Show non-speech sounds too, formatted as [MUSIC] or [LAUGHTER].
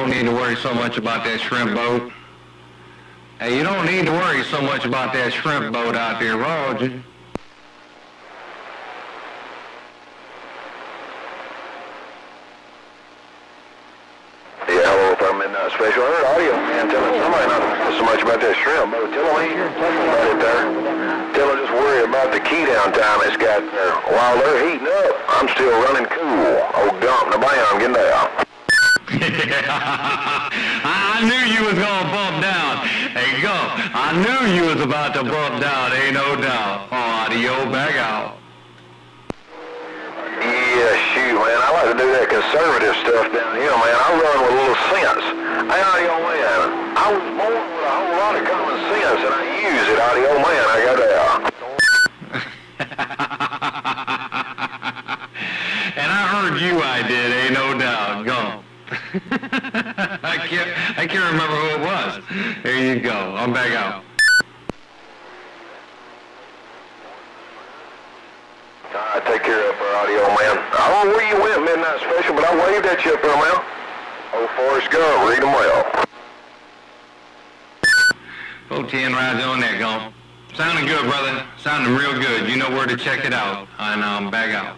don't need to worry so much about that shrimp boat. Hey, you don't need to worry so much about that shrimp boat out there, Roger. From uh, Special. I heard audio man telling somebody not so much about that shrimp. Tell them ain't about it there. Tell them just worry about the key down time it's got there. While they're heating up, I'm still running cool. Oh, dump the bam, getting there. I knew you was gonna bump down. Hey, go. I knew you was about to bump down, ain't no doubt. Oh, audio, back out. Yeah, shoot, man. I like to do that conservative stuff down here, man. I run with a little sense. Hey, audio man, I was born with a whole lot of common sense, and I use it, audio man. I got that. [LAUGHS] and I heard you, I did, ain't no doubt. I can't, I can't remember who it was. There you go. I'm back out. All right, take care of her, audio man. I don't know where you went, Midnight Special, but I waved at you up there, man. Oh, Forrest Gump, read 'em well. 10 rides on that, go. Sounding good, brother. Sounding real good. You know where to check it out. And I'm back out.